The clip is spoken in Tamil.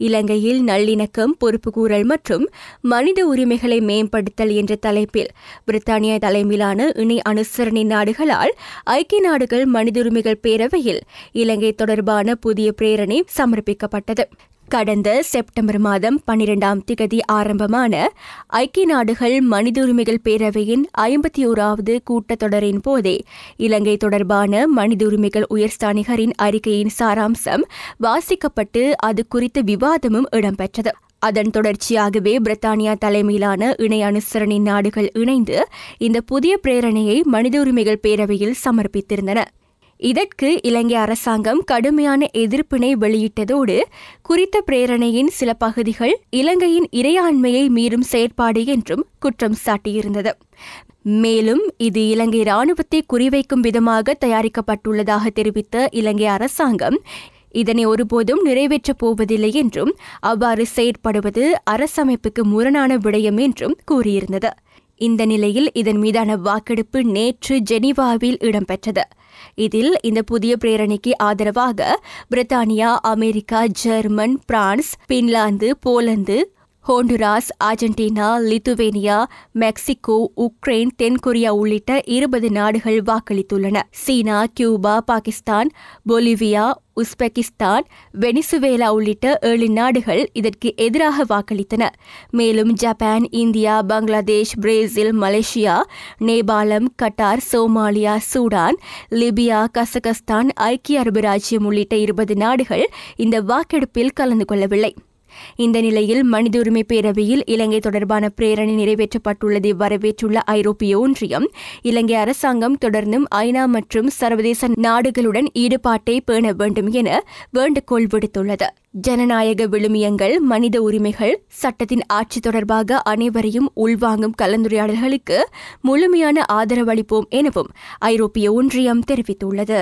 இலங்கையில் நல்லிணக்கம் பொறுப்புக்கூறல் மற்றும் மனித உரிமைகளை மேம்படுத்தல் என்ற தலைப்பில் பிரித்தானிய தலைமையிலான இணை அனுசரணை நாடுகளால் ஐக்கிய நாடுகள் மனித உரிமைகள் பேரவையில் இலங்கை தொடர்பான புதிய பிரேரணை சமர்ப்பிக்கப்பட்டது. கடந்த செப்டம்பர் மாதம் பன்னிரெண்டாம் திகதி ஆரம்பமான ஐக்கிய நாடுகள் மனித உரிமைகள் பேரவையின் ஐம்பத்தி ஓராவது கூட்டத்தொடரின் போதே இலங்கை தொடர்பான மனித உரிமைகள் உயர்ஸ்தானிகரின் அறிக்கையின் சாராம்சம் வாசிக்கப்பட்டு அது குறித்த விவாதமும் இடம்பெற்றது. அதன் தொடர்ச்சியாகவே பிரித்தானியா தலைமையிலான இணை அனுசரணை நாடுகள் இணைந்து இந்த புதிய பிரேரணையை மனித உரிமைகள் பேரவையில் சமர்ப்பித்திருந்தன. இதற்கு இலங்கை அரசாங்கம் கடுமையான எதிர்ப்பினை வெளியிட்டதோடு குறித்த பிரேரணையின் சில பகுதிகள் இலங்கையின் இறையாண்மையை மீறும் செயற்பாடு என்றும் குற்றம் சாட்டியிருந்தது. மேலும் இது இலங்கை ராணுவத்தை குறிவைக்கும் விதமாக தயாரிக்கப்பட்டுள்ளதாக தெரிவித்த இலங்கை அரசாங்கம் இதனை ஒருபோதும் நிறைவேற்றப் போவதில்லை என்றும் அவ்வாறு செயற்படுவது அரசமைப்புக்கு முரணான விடயம் என்றும் கூறியிருந்தது. இந்த நிலையில் இதன் மீதான வாக்கெடுப்பு நேற்று ஜெனீவாவில் இடம்பெற்றது. இதில் இந்த புதிய பிரேரணைக்கு ஆதரவாக பிரித்தானியா America German France Finland Poland Honduras Argentina Lithuania Mexico Ukraine தென்கொரியா உள்ளிட்ட இருபது நாடுகள் வாக்களித்துள்ளன. China Cuba Pakistan Bolivia Uzbekistan Venezuela உள்ளிட்ட ஏழு நாடுகள் இதற்கு எதிராக வாக்களித்தன. மேலும் Japan India Bangladesh Brazil Malaysia நேபாளம் Qatar Somalia Sudan Libya Kazakhstan ஐக்கிய அரபு ராஜ்யம் உள்ளிட்ட இருபது நாடுகள் இந்த வாக்கெடுப்பில் கலந்து கொள்ளவில்லை. இந்த நிலையில் மனித உரிமை பேரவையில் இலங்கை தொடர்பான பிரேரணை நிறைவேற்றப்பட்டுள்ளதை வரவேற்றுள்ள ஐரோப்பிய ஒன்றியம் இலங்கை அரசாங்கம் தொடர்ந்தும் ஐநா மற்றும் சர்வதேச நாடுகளுடன் ஈடுபாட்டை பேண வேண்டும் என வேண்டுகோள் விடுத்துள்ளது. ஜனநாயக விழுமியங்கள் மனித உரிமைகள் சட்டத்தின் ஆட்சி தொடர்பாக அனைவரையும் உள்வாங்கும் கலந்துரையாடல்களுக்கு முழுமையான ஆதரவளிப்போம் எனவும் ஐரோப்பிய ஒன்றியம் தெரிவித்துள்ளது.